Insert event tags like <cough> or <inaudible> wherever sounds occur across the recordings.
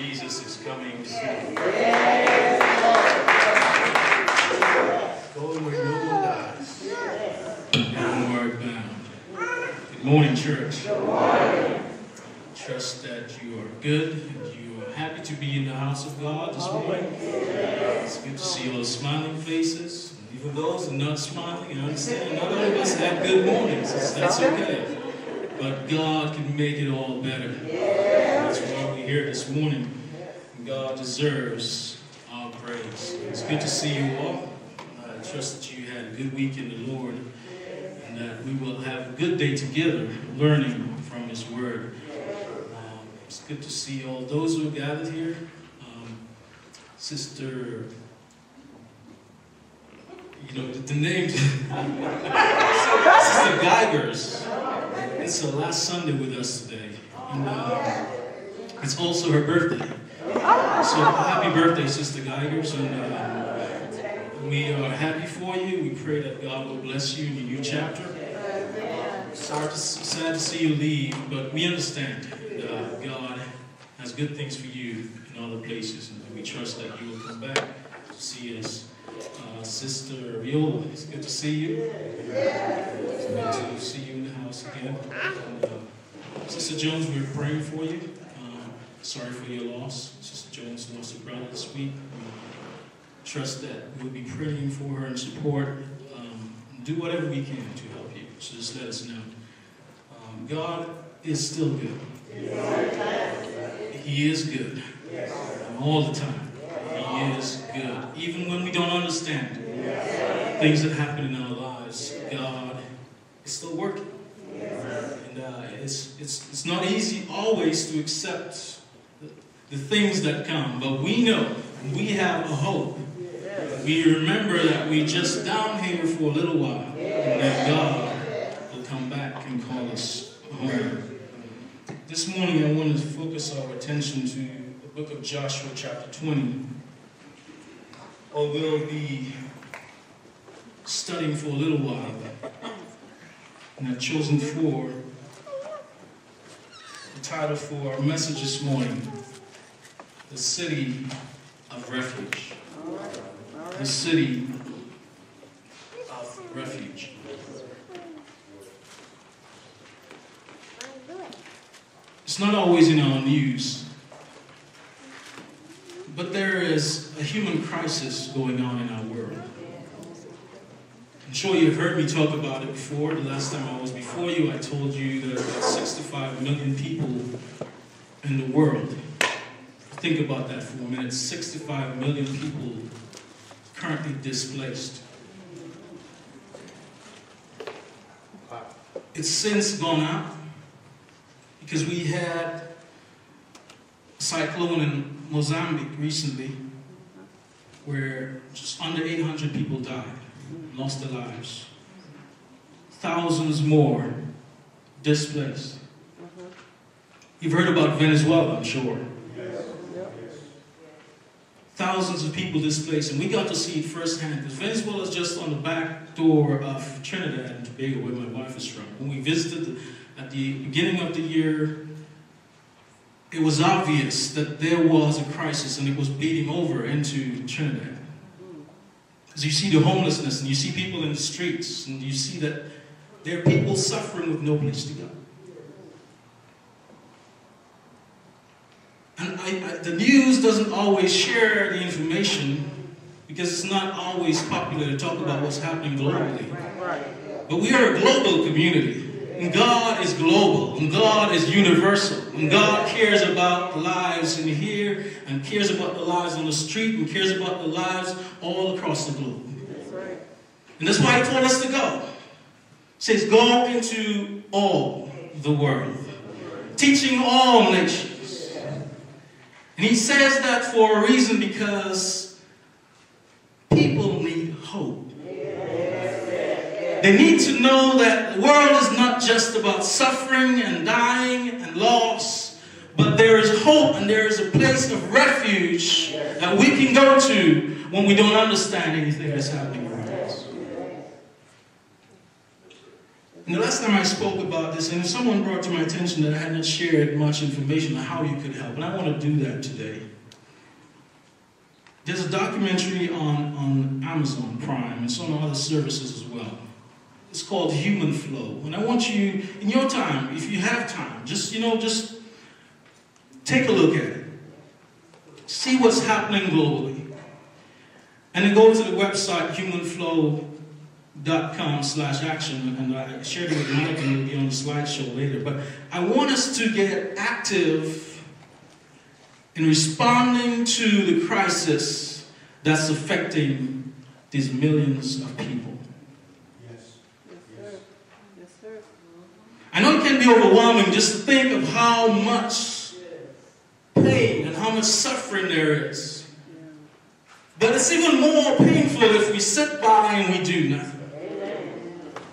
Jesus is coming soon. Going where no one dies. And word bound. Good morning, church. Good morning. Trust that you are good and you are happy to be in the house of God this morning. It's good to see all those smiling faces. Even those who are not smiling, I understand. Not all of us have good mornings. That's okay. But God can make it all better. Here this morning. God deserves our praise. It's good to see you all. I trust that you had a good week in the Lord and that we will have a good day together learning from His Word. Um, it's good to see all those who are gathered here. Um, Sister, you know, the, the name, <laughs> Sister Geigers. It's the last Sunday with us today. And, uh, it's also her birthday. So happy birthday, Sister Geigers. And uh, we are happy for you. We pray that God will bless you in your new chapter. Sorry to, sad to see you leave, but we understand uh, God has good things for you in other places. And we trust that you will come back to see us. Uh, Sister Viola, it's good to see you. It's good to see you in the house again. And, uh, Sister Jones, we're praying for you. Sorry for your loss. Sister Jones lost a brother this week. We trust that we'll be praying for her and support. Um, do whatever we can to help you. So just let us know. Um, God is still good. He is good. All the time. He is good. Even when we don't understand things that happen in our lives, God is still working. And uh, it's, it's, it's not easy always to accept the, things that come, but we know we have a hope. We remember that we just down here for a little while, and that God will come back and call us home. This morning I wanted to focus our attention to the book of Joshua, chapter 20. Or we'll be studying for a little while. And I've chosen for the title for our message this morning The City of Refuge. The City of Refuge. It's not always in our news, but there is a human crisis going on in our world. I'm sure you've heard me talk about it before. The last time I was before you, I told you that there are 65 million people in the world. Think about that for a minute. 65 million people currently displaced. It's since gone up because we had a cyclone in Mozambique recently where just under 800 people died, lost their lives. Thousands more displaced. Mm-hmm. You've heard about Venezuela, I'm sure. Thousands of people displaced, and we got to see it firsthand because Venezuela is just on the back door of Trinidad and Tobago, where my wife is from. When we visited at the beginning of the year, it was obvious that there was a crisis and it was bleeding over into Trinidad. Because you see the homelessness and you see people in the streets and you see that there are people suffering with no place to go. I, I, the news doesn't always share the information because it's not always popular to talk about what's happening globally. But we are a global community. And God is global, and God is universal, and God cares about lives in here, and cares about the lives on the street, and cares about the lives all across the globe. And that's why He told us to go. He says, Go into all the world, teaching all nations. And He says that for a reason because people need hope. They need to know that the world is not just about suffering and dying and loss, but there is hope and there is a place of refuge that we can go to when we don't understand anything that's happening around us. And the last time I spoke about this, and someone brought to my attention that I hadn't shared much information on how you could help, and I want to do that today. There's a documentary on, on Amazon Prime and some other services as well. It's called Human Flow. And I want you, in your time, if you have time, just, you know, just take a look at it. See what's happening globally. And then go to the website, humanflow.com slash action. And I shared it with Mike and it'll be on the slideshow later. But I want us to get active in responding to the crisis that's affecting these millions of people. Yes. Yes. sir. Yes, sir. I know it can be overwhelming just to think of how much pain and how much suffering there is. But it's even more painful if we sit by and we do nothing.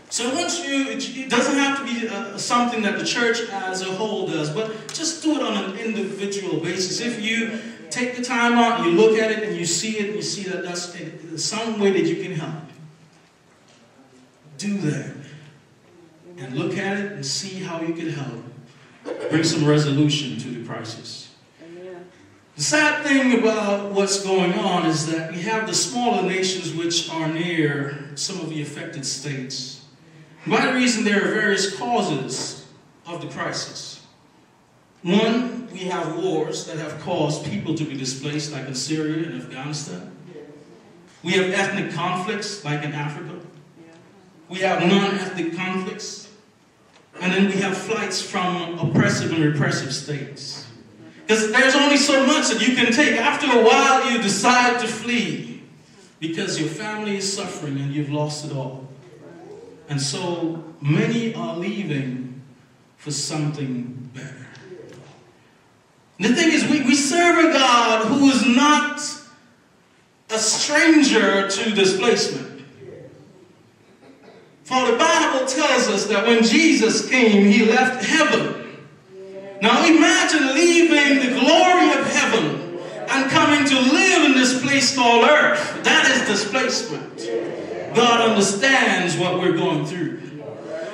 So once you, it doesn't have to be uh, something that the church as a whole does, but just do it on an individual basis. If you take the time out, you look at it and you see it and you see that that's some way that you can help, do that. And look at it and see how you can help. Bring some resolution to the crisis. The sad thing about what's going on is that we have the smaller nations which are near some of the affected states. By the reason there are various causes of the crisis. One, we have wars that have caused people to be displaced, like in Syria and Afghanistan. We have ethnic conflicts, like in Africa. We have non-ethnic conflicts. And then we have flights from oppressive and repressive states. Because there's only so much that you can take. After a while, you decide to flee because your family is suffering and you've lost it all. And so many are leaving for something better. The thing is, we, we serve a God who is not a stranger to displacement. For the Bible tells us that when Jesus came, he left heaven. Now imagine leaving the glory of heaven and coming to live in this place called earth. That is displacement. God understands what we're going through.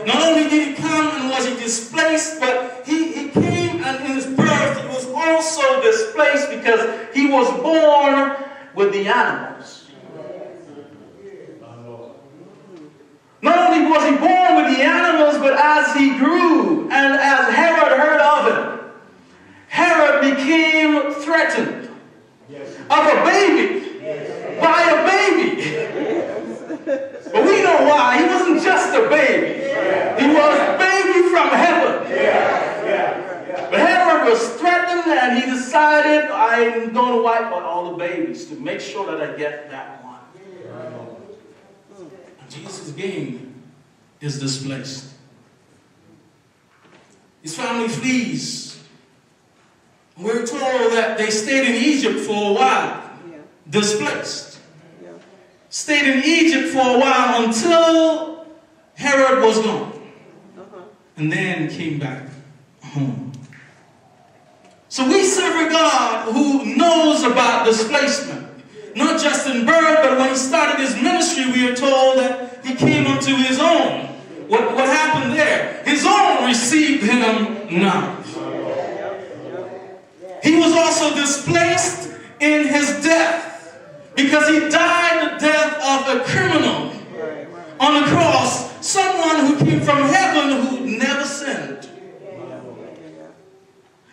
Not only did he come and was he displaced, but he, he came and in his birth he was also displaced because he was born with the animals. Not only was he born with the animals, but as he grew and as Herod heard of him, Herod became threatened of a baby by a baby. But we know why. He wasn't just a baby. He was a baby from heaven. But Herod was threatened and he decided, I'm going to wipe out all the babies to make sure that I get that one. And Jesus' game is displaced. His family flees. We're told that they stayed in Egypt for a while, displaced stayed in Egypt for a while until Herod was gone. Uh-huh. And then came back home. So we serve a God who knows about displacement. Not just in birth, but when he started his ministry, we are told that he came unto his own. What, what happened there? His own received him not. He was also displaced in his death. Because he died of a criminal on the cross, someone who came from heaven who never sinned.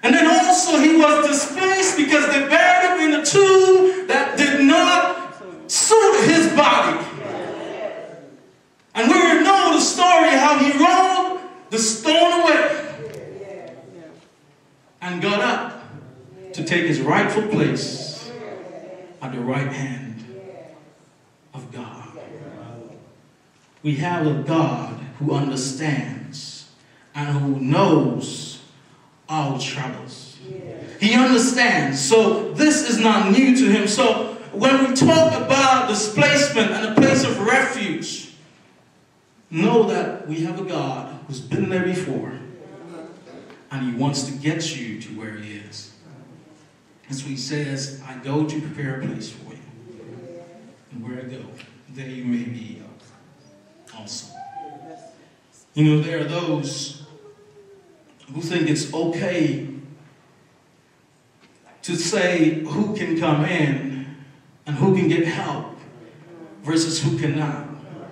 And then also he was displaced because they buried him in a tomb that did not suit his body. And we know the story how he rolled the stone away and got up to take his rightful place at the right hand of God. We have a God who understands and who knows our troubles. He understands. So this is not new to him. So when we talk about displacement and a place of refuge, know that we have a God who's been there before and he wants to get you to where he is. And so he says, I go to prepare a place for you. Where I go, there you may be also. You know, there are those who think it's okay to say who can come in and who can get help versus who cannot.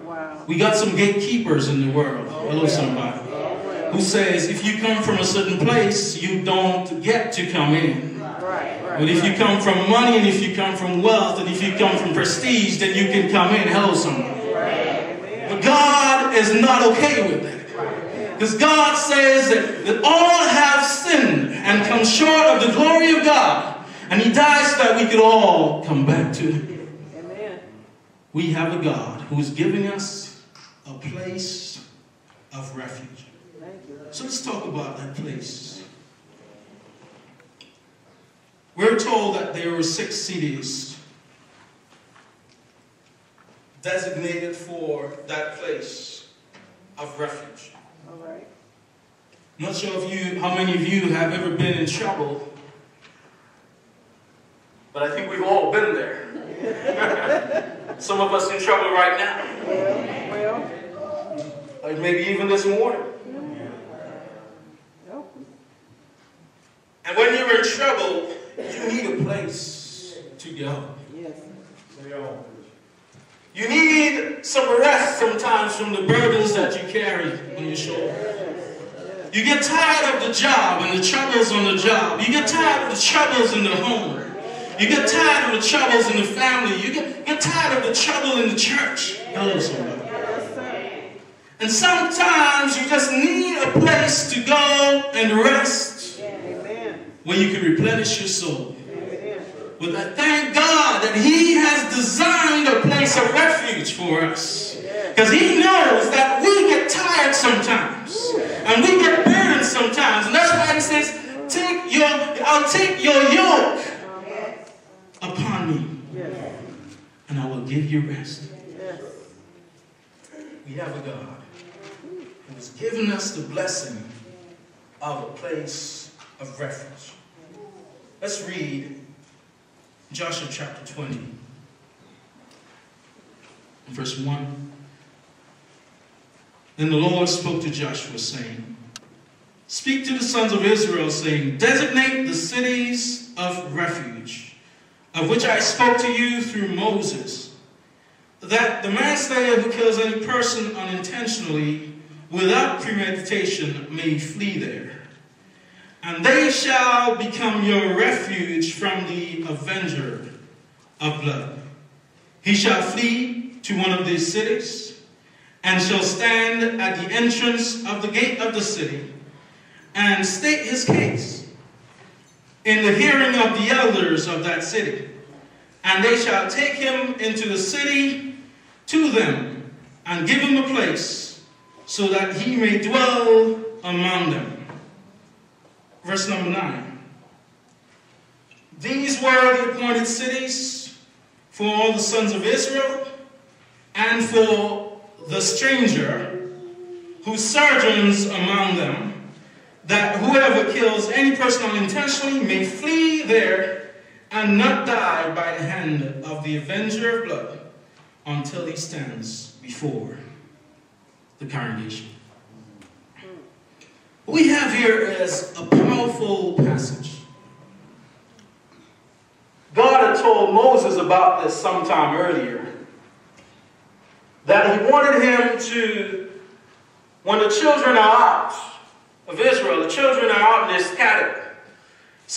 Wow. We got some gatekeepers in the world. Oh, Hello, somebody. Oh, who says if you come from a certain place, you don't get to come in. Right, right. But if you come from money and if you come from wealth and if you come from prestige, then you can come in. Hello, somebody. But God is not okay with that. Because God says that, that all have sinned and come short of the glory of God. And He died so that we could all come back to Him. Amen. We have a God who is giving us a place of refuge. So let's talk about that place. We're told that there were six cities designated for that place of refuge. All right. Not sure if you, how many of you have ever been in trouble, but I think we've all been there. <laughs> Some of us in trouble right now, Well, well, or maybe even this morning. yep. And when you're in trouble, you need a go. Yes. You need some rest sometimes from the burdens that you carry on your shoulder. You get tired of the job and the troubles on the job. You get tired of the troubles in the home. You get tired of the troubles in the family. You get, get tired of the trouble in the church. Hello, somebody. And sometimes you just need a place to go and rest where you can replenish your soul. But I thank God that He has designed a place of refuge for us. Because He knows that we get tired sometimes. And we get burdened sometimes. And that's why He says, Take your, I'll take your yoke upon me, and I will give you rest. We have a God who has given us the blessing of a place of refuge. Let's read Joshua chapter 20, verse 1. Then the Lord spoke to Joshua, saying, Speak to the sons of Israel, saying, Designate the cities of refuge, of which I spoke to you through Moses that the manslayer who kills any person unintentionally without premeditation may flee there. And they shall become your refuge from the avenger of blood. He shall flee to one of these cities and shall stand at the entrance of the gate of the city and state his case in the hearing of the elders of that city. And they shall take him into the city to them and give him a place so that he may dwell among them. Verse number 9. These were the appointed cities for all the sons of Israel and for the stranger who sojourns among them, that whoever kills any person unintentionally may flee there and not die by the hand of the avenger of blood until he stands before the congregation. What we have here is a powerful passage. God had told Moses about this sometime earlier. That he wanted him to, when the children are out of Israel, the children are out and they're scattered.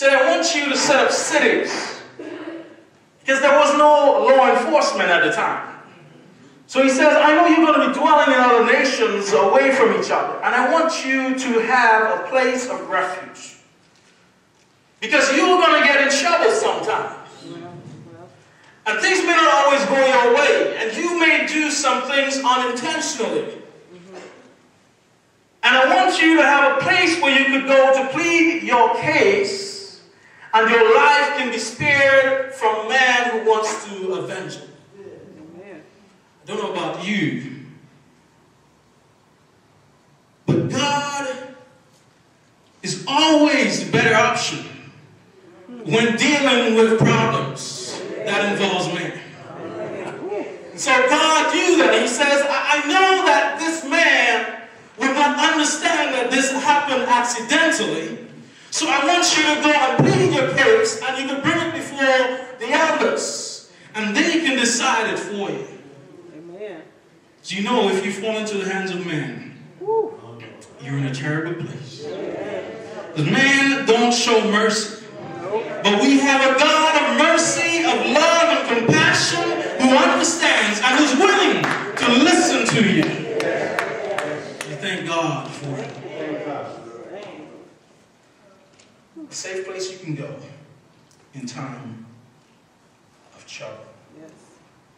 I want you to set up cities. Because there was no law enforcement at the time. So he says, I know you're going to be dwelling in other nations away from each other, and I want you to have a place of refuge. Because you're going to get in trouble sometimes. And things may not always go your way, and you may do some things unintentionally. And I want you to have a place where you could go to plead your case, and your life can be spared from man who wants to avenge it. I don't know about you, but God is always the better option when dealing with problems that involves man. So God knew that. He says, I know that this man will understand that this happened accidentally. So I want you to go and plead your case and you can bring it before the elders. And they can decide it for you. Do you know if you fall into the hands of man, you're in a terrible place. The man don't show mercy. But we have a God of mercy, of love and compassion who understands and who's willing to listen to you. I thank God for it. A safe place you can go in time of trouble. Yes.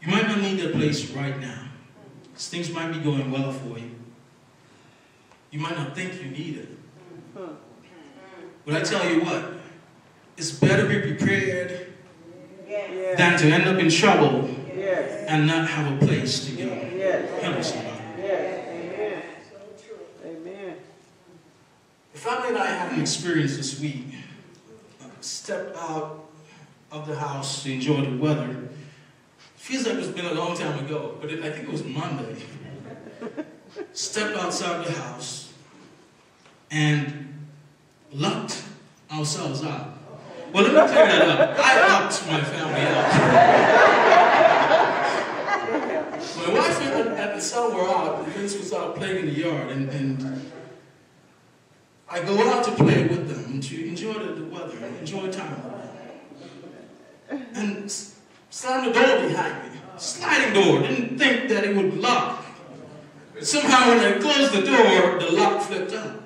You might not need that place right now. 'Cause things might be going well for you. You might not think you need it. But I tell you what, it's better to be prepared Yes. than to end up in trouble Yes. and not have a place to go. Yes. Help me somebody. Amen. Amen. The family and I had an experience this week. Stepped out of the house to enjoy the weather. Feels like it's been a long time ago, but it, I think it was Monday. Stepped outside the house and locked ourselves out. Well, let me clear that up. I locked my family out. my wife and, and the son were out. Vince was out playing in the yard, and, and I go out to play with them to enjoy the, the weather, enjoy time with them. And s- slam the door behind me. Sliding door. Didn't think that it would lock. Somehow when I closed the door, the lock flipped up.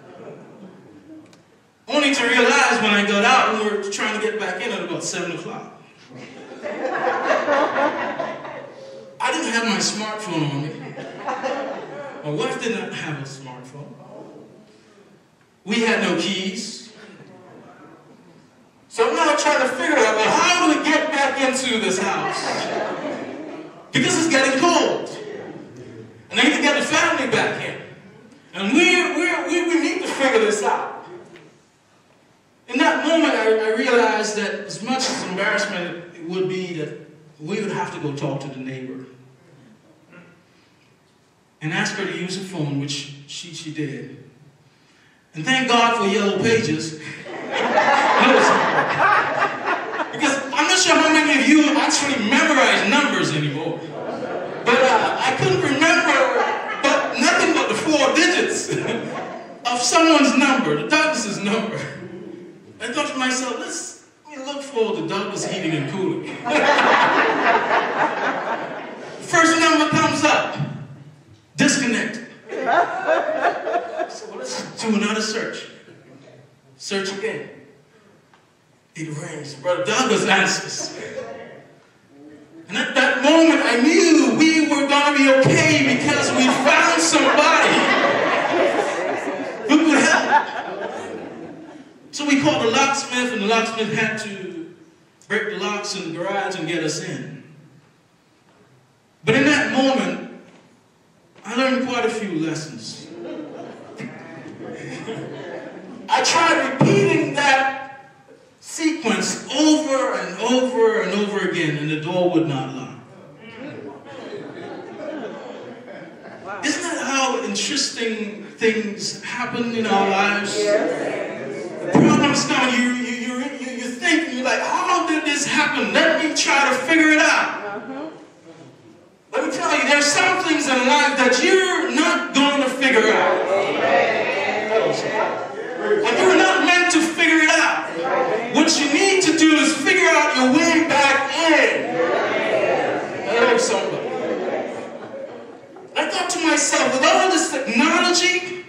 Only to realize when I got out and we were trying to get back in at about 7 o'clock. I didn't have my smartphone on me. My wife did not have a smartphone. We had no keys. So I'm now trying to figure out, well, how do we get back into this house? Because it's getting cold. And I need to get the family back in. And we, we, we, we need to figure this out. In that moment, I, I realized that as much as embarrassment it would be that we would have to go talk to the neighbor and ask her to use her phone, which she, she did. And thank God for Yellow Pages. <laughs> Because I'm not sure how many of you actually memorize numbers anymore. But uh, I couldn't remember but nothing but the four digits <laughs> of someone's number, the Douglas's number. I thought to myself, let's let me look for the Douglas heating and cooling. <laughs> First number comes up, disconnected. So let's do another search. Search again. It rings. Brother Douglas answers. And at that moment, I knew we were going to be okay because we found somebody who could help. So we called the locksmith, and the locksmith had to break the locks in the garage and get us in. But in that moment, I learned quite a few lessons. I tried repeating that sequence over and over and over again, and the door would not lock. Isn't that how interesting things happen in our lives? Problems come, you, you, you, you, you think, you're like, how did this happen? Let me try to figure it out. Uh-huh. Let me tell you, there's some things in life that you're not going to figure out. And you're not meant to figure it out. What you need to do is figure out your way back in. Hello, somebody. I thought to myself, with all this technology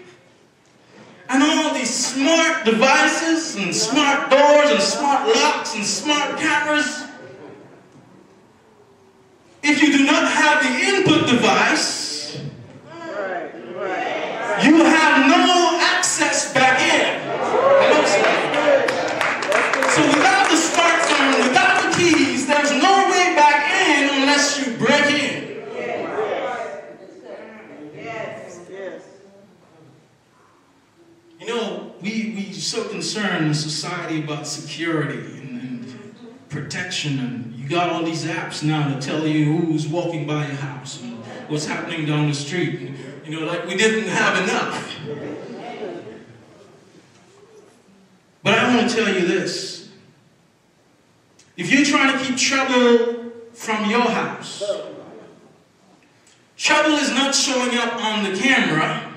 and all these smart devices and smart doors and smart locks and smart cameras, if you do not have the input device, you have we, we so concerned in society about security and, and, protection, and you got all these apps now to tell you who's walking by your house and what's happening down the street. And, you know, like we didn't have enough. But I want to tell you this. If you're trying to keep trouble from your house, trouble is not showing up on the camera.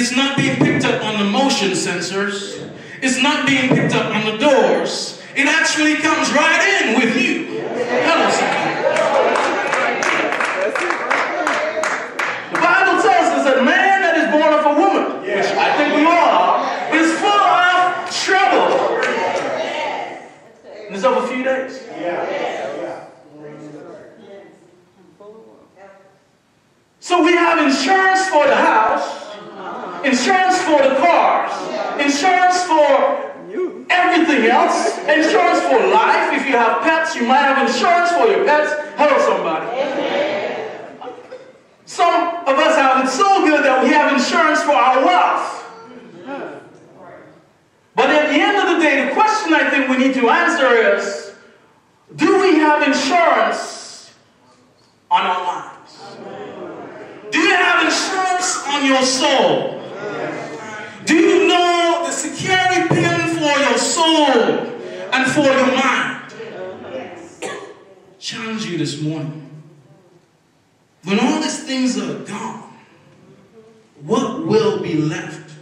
It's not being picked up on the motion sensors. It's not being picked up on the doors. It actually comes right in with you. Hello. The Bible tells us that man that is born of a woman, which I think we are, is full of trouble. And it's over a few days. So we have insurance for the house, insurance for the cars, insurance for everything else, insurance for life. If you have pets, you might have insurance for your pets. Hello, somebody. Some of us have it so good that we have insurance for our wealth. But at the end of the day, the question I think we need to answer is do we have insurance on our lives? Do you have insurance on your soul? The security pin for your soul and for your mind? Challenge you this morning. When all these things are gone, what will be left?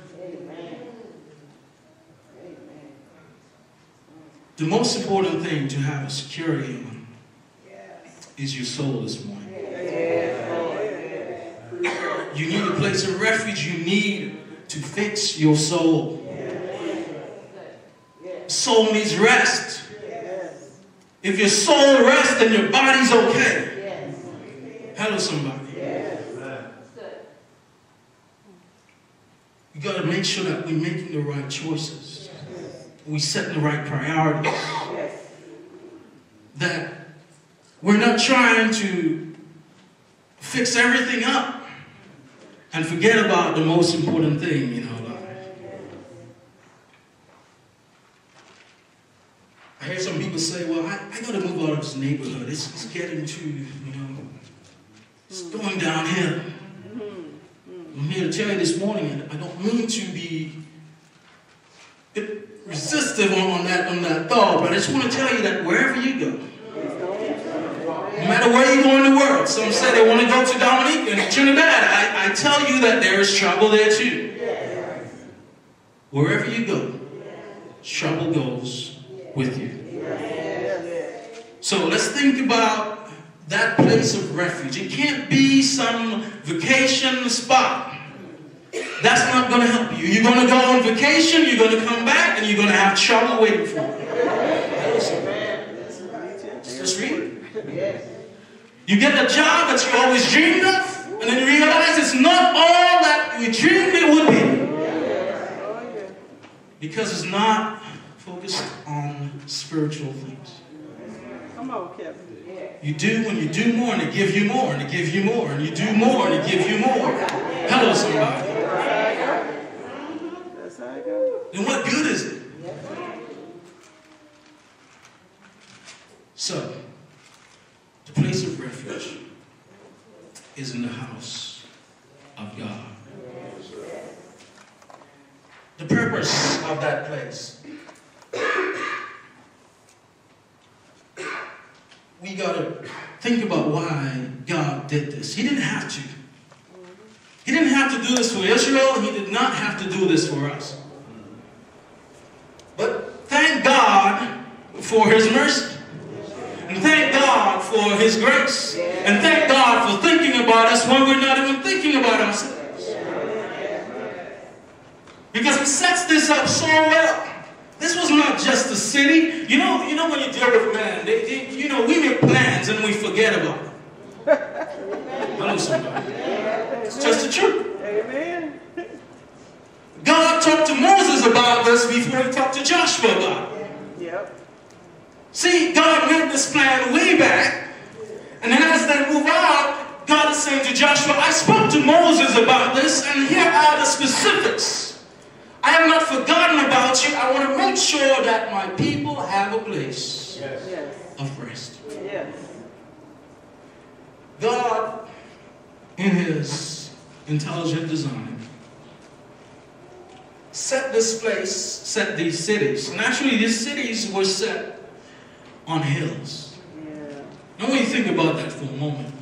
The most important thing to have a security on is your soul this morning. You need a place of refuge. You need to fix your soul. Soul needs rest. If your soul rests, then your body's okay. Hello, somebody. You got to make sure that we're making the right choices. We set the right priorities. That we're not trying to fix everything up and forget about the most important thing in our life. I hear some people say, well, I, I got to move out of this neighborhood. It's, it's getting too, you know, it's mm. going downhill. Mm-hmm. I'm here to tell you this morning, and I don't mean to be resistive on that, on that thought, but I just want to tell you that wherever you go, no matter where you go in the world, some say they want to go to Dominica and Trinidad. I, I tell you that there is trouble there too. Wherever you go, trouble goes with you. So let's think about that place of refuge. It can't be some vacation spot. That's not going to help you. You're going to go on vacation, you're going to come back, and you're going to have trouble waiting for you. Just read it. You get the job that you always dreamed of, and then you realize it's not all that you dreamed it would be. Because it's not focused on spiritual things. Come on, Kevin. You do when you do more, and they give you more, and they give you more, and you do more, and they give you more. Hello, somebody. That's how it goes. Then what good is it? So, the place of refuge is in the house of God. The purpose of that place. We got to think about why God did this. He didn't have to. He didn't have to do this for Israel. He did not have to do this for us. But thank God for His mercy. And thank God for His grace. And thank God for about us when we're not even thinking about ourselves. Because He sets this up so well. This was not just a city. You know, you know when you deal with man, they, they, you know, we make plans and we forget about them. Hello, somebody. It's just the truth. Amen. God talked to Moses about this before he talked to Joshua about it. Yep. See, God made this plan way back, and then as they move out, God is saying to Joshua, I spoke to Moses about this, and here are the specifics. I have not forgotten about you. I want to make sure that my people have a place Yes. of rest. Yes. God, in his intelligent design, set this place, set these cities. And actually, these cities were set on hills. Yeah. Now, when you think about that for a moment.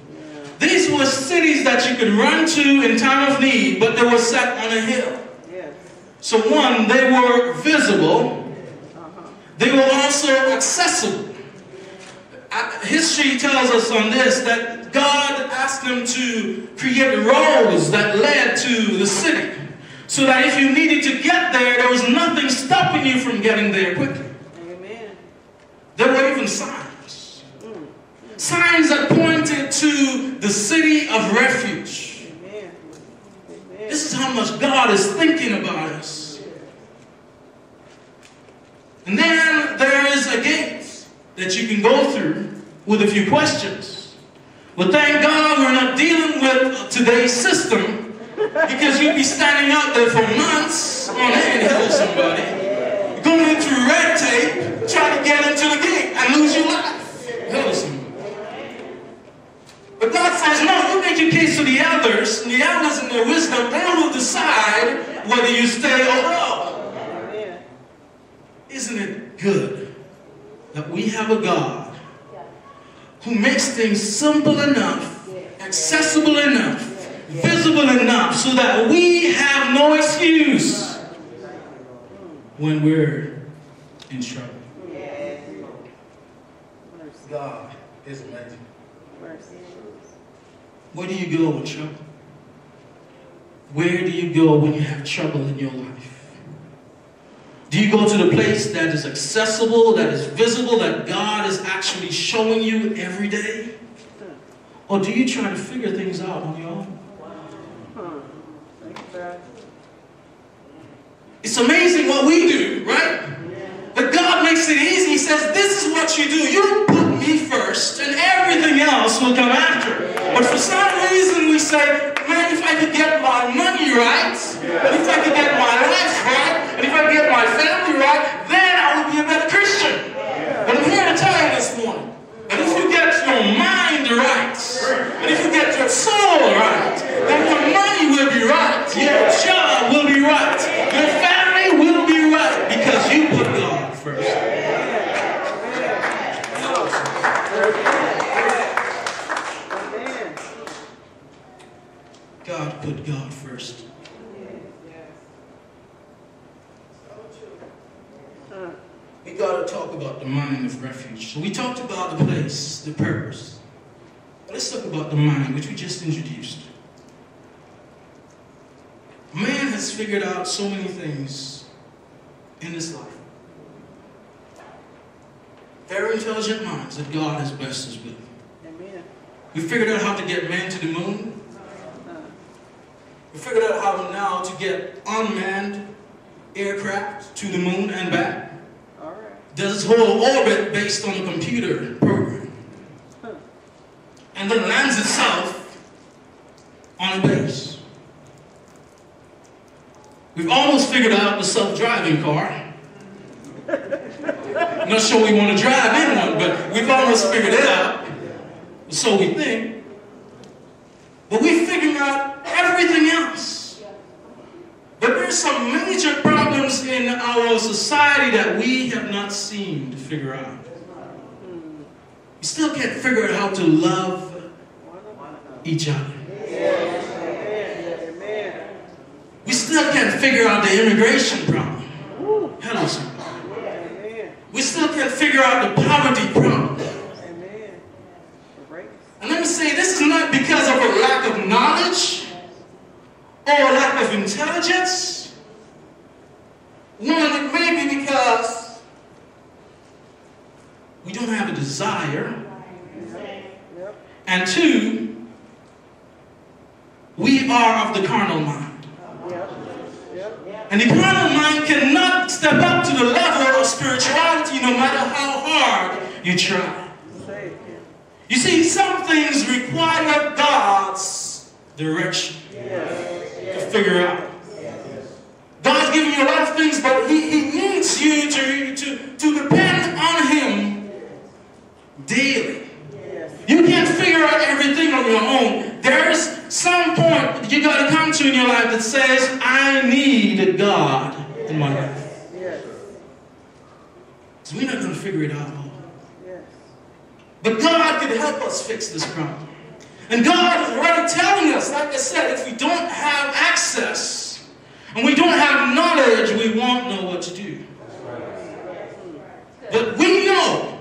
These were cities that you could run to in time of need, but they were set on a hill. Yes. So, one, they were visible, Uh-huh. they were also accessible. History tells us on this that God asked them to create roads that led to the city. So that if you needed to get there, there was nothing stopping you from getting there quickly. Amen. There were even signs. Signs that pointed to the city of refuge. This is how much God is thinking about us. And then there is a gate that you can go through with a few questions. But thank God we're not dealing with today's system because you'd be standing out there for months on end, hello somebody, going through red tape, trying to get into the gate and lose your life. Hello somebody. But God says, no, you make your case to the elders, and the elders in their wisdom, they will decide whether you stay or go. Isn't it good that we have a God who makes things simple enough, accessible enough, visible enough, so that we have no excuse when we're in trouble? God is amazing. Where do you go with trouble? Where do you go when you have trouble in your life? Do you go to the place that is accessible, that is visible, that God is actually showing you every day? Or do you try to figure things out on your own? It's amazing what we do, right? But God makes it easy. He says, This is what you do. You put me first, and everything else will come after. But for some reason, we say, Man, if I could get my money right, and if I could get my life right, and if I could get my family right, then I would be a better Christian. But I'm here to tell you this morning that if you get your mind right, and if you get your soul right, then your money will be right, your job will be right, your family will be right, because you put God first. Amen. God put God first. Huh. We got to talk about the mind of refuge. So we talked about the purpose. But let's talk about the mind, which we just introduced. Man has figured out so many things in this life. Very intelligent minds that God has blessed us with. Amen. We figured out how to get man to the moon. We figured out how now to get unmanned aircraft to the moon and back. All right. does its whole orbit based on a computer program. And then lands itself on a base. We've almost figured out the self-driving car. Not sure we want to drive in one, but we've almost figured it out. So we think. But we figured out everything else. But there's some major problems in our society that we have not seemed to figure out. We still can't figure out how to love each other. We still can't figure out the immigration problem. Hello. Amen. We still can't figure out the poverty problem. And let me say, this is not because of a lack of knowledge or a lack of intelligence. One, it may be because we don't have a desire. And two, we are of the carnal mind. And the carnal mind cannot step up to the level of spirituality no matter how hard you try. You see, some things require God's direction to figure out. God's giving you a lot of things, but He, he needs you to, to, to depend on Him daily. You can't figure out everything on your own. There's some point you got to come to in your life that says, I need God in my life. Yes. So we're not going to figure it out all. Yes. But God can help us fix this problem. And God is already telling us, like I said, if we don't have access and we don't have knowledge, we won't know what to do. But we know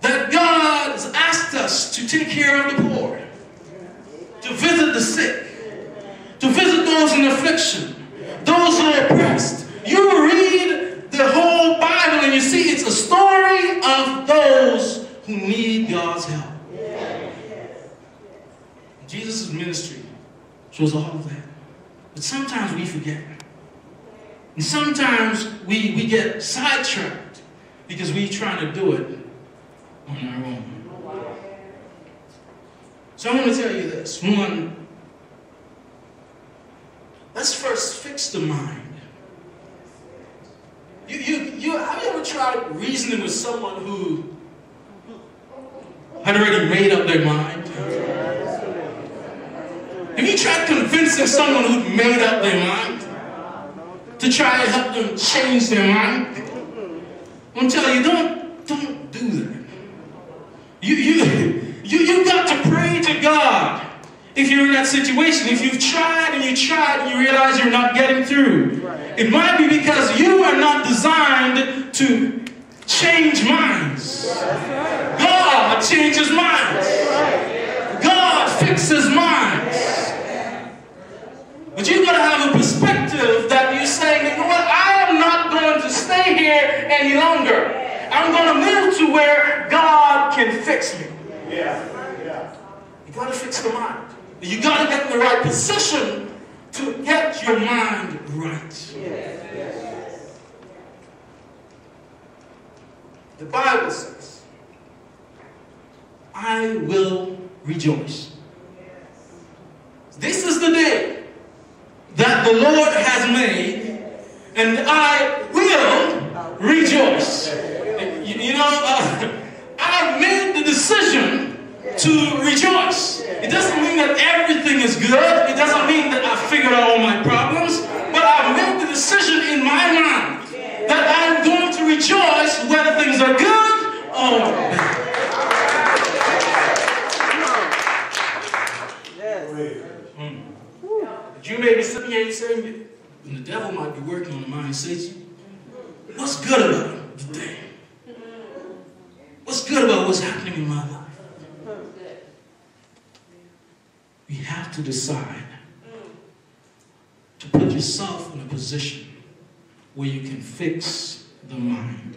that God has asked us to take care of the poor, to visit the sick, to visit those in affliction, those who are oppressed. You read the whole Bible and you see it's a story of those who need God's help. Jesus' ministry shows all of that. But sometimes we forget. And sometimes we, we get sidetracked because we're trying to do it on our own. So I want to tell you this. One, let's first fix the mind. You, you, you, have you ever tried reasoning with someone who had already made up their mind? Have you tried convincing someone who'd made up their mind to try and help them change their mind? I'm telling you, don't, don't do that. You, you, you, you got to pray to God if you're in that situation. If you've tried and you tried and you realize you're not getting through, it might be because you are not designed to change minds. God changes minds. God fixes minds. But you've got to have a perspective that you're saying, you know what, I am not going to stay here any longer. I'm going to move to where God can fix me. You got to fix the mind. You got to get in the right position to get your mind right. The Bible says, I will rejoice. This is the day that the Lord has made, and I will rejoice. You, you know, uh, <laughs> I made the decision to rejoice. It doesn't mean that everything is good. It doesn't mean that I figured out all my problems. But I've made the decision in my mind that I'm going to rejoice whether things are good or bad. You may be sitting here saying, and the devil might be working on the mind, says, what's good about it today? What's good about what's happening in my life? You have to decide to put yourself in a position where you can fix the mind.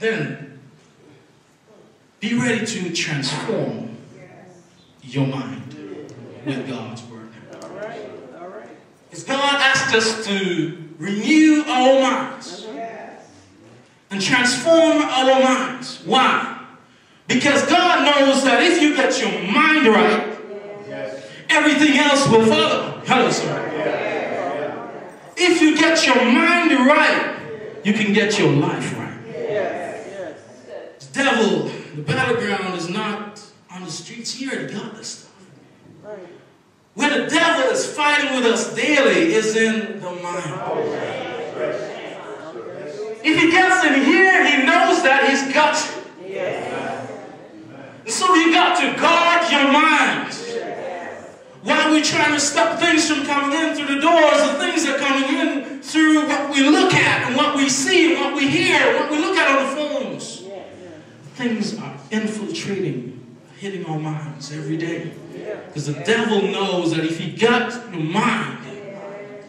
Then, be ready to transform your mind with God's word. Because God asked us to renew our minds and transform our minds. Why? Because God knows that if you get your mind right, everything else will follow. Hello, sir. If you get your mind right, you can get your life right. Yes. The devil, the battleground is not on the streets here. God this stuff. Right. Where the devil is fighting with us daily is in the mind. If he gets in here, he knows that he's got you. And so you got to guard your mind. While we're trying to stop things from coming in through the doors, the things are coming in through what we look at and what we see and what we hear, what we look at on the phones. Things are infiltrating, hitting our minds every day. Because the devil knows that if he got your mind,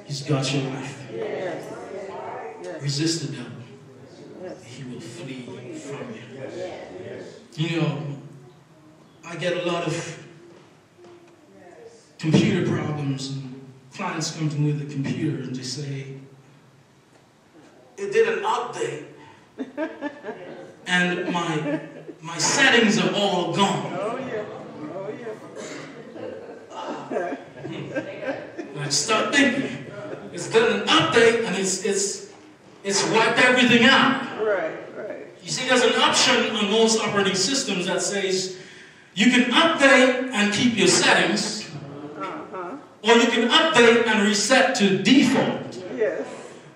he's got your life. Yes. Resist the devil. He will flee from you. You know, I get a lot of computer problems and clients come to me with a computer and they say, it did an update and my my settings are all gone. Oh yeah. Oh yeah. I start thinking, it's done an update and it's it's it's wiped everything out. Right. Right. You see, there's an option on most operating systems that says you can update and keep your settings, Uh huh. or you can update and reset to default. Yes.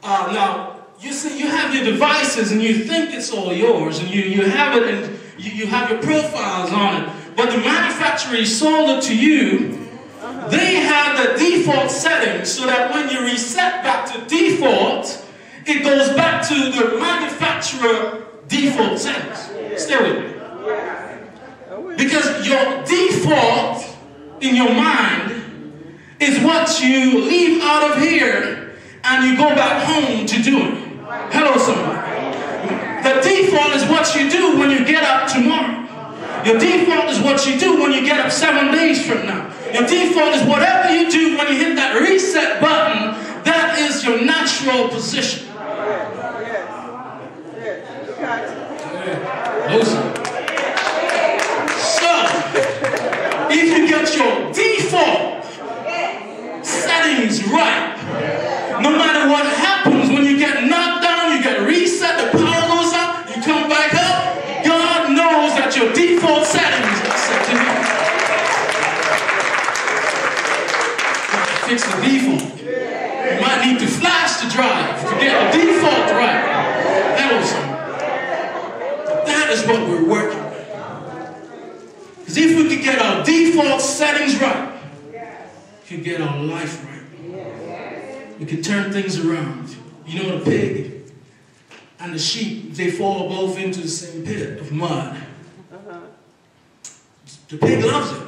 Uh, now, you see, you have your devices and you think it's all yours, and you, you have it and you, you have your profiles on it. But the manufacturer sold it to you. They have the default settings so that when you reset back to default, it goes back to the manufacturer default settings. Stay with me. Because your default in your mind is what you leave out of here and you go back home to do it. Hello, somebody. The default is what you do when you get up tomorrow. Your default is what you do when you get up seven days from now. Your default is whatever you do when you hit that reset button, that is your natural position. Yes. Yes. You got it. Listen. So, if you get your default settings right, no matter what happens settings right, you get our life right, we could turn things around. You know, the pig and the sheep, they fall both into the same pit of mud. The pig loves it.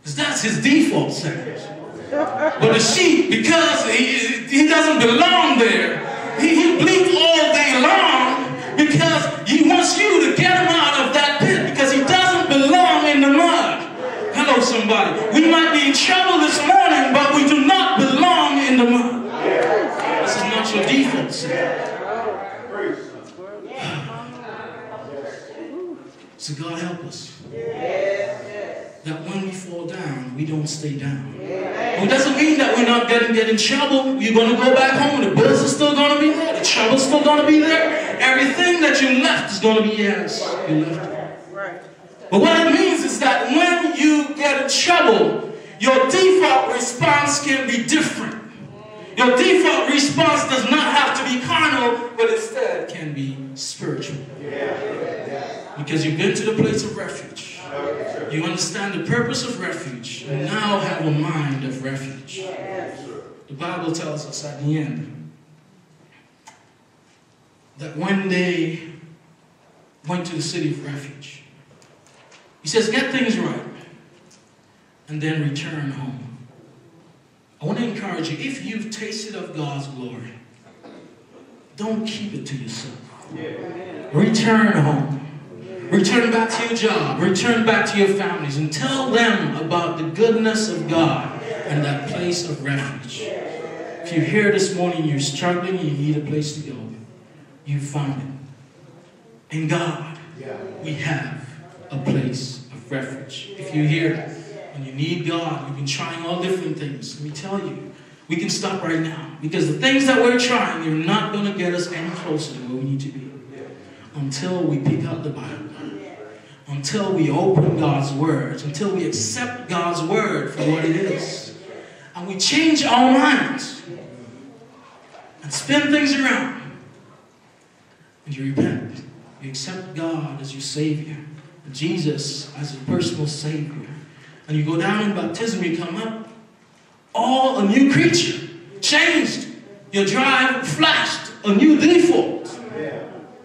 Because that's his default settings. But the sheep, because he, he doesn't belong there, he, he bleats all day long So God help us. That when we fall down, we don't stay down. It doesn't mean that we're not getting get in trouble. You're gonna go back home. The bills are still gonna be there. The trouble's still gonna be there. Everything that you left is gonna be yes. You left. But what it means is that when you get in trouble, your default response can be different. Your default response does not have to be carnal, but instead can be spiritual. Because you've been to the place of refuge. You understand the purpose of refuge and now have a mind of refuge. The Bible tells us at the end that when they went to the city of refuge, he says, get things right and then return home. I want to encourage you, if you've tasted of God's glory, don't keep it to yourself. Return home. Return back to your job. Return back to your families and tell them about the goodness of God and that place of refuge. If you're here this morning, you're struggling, you need a place to go, you found it. In God, we have a place of refuge. If you're here and you need God, you've been trying all different things, let me tell you, we can stop right now. Because the things that we're trying, they're not going to get us any closer to where we need to be. Until we pick up the Bible. Until we open God's Word. Until we accept God's Word for what it is. And we change our minds. And spin things around. And you repent. You accept God as your Savior. Jesus as your personal Savior. And you go down in baptism, you come up. All a new creature. Changed. Your drive flashed. A new default.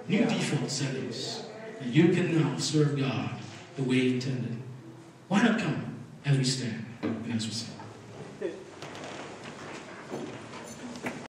New default settings. And you can now serve God the way He intended. Why not come as we stand and as we sing?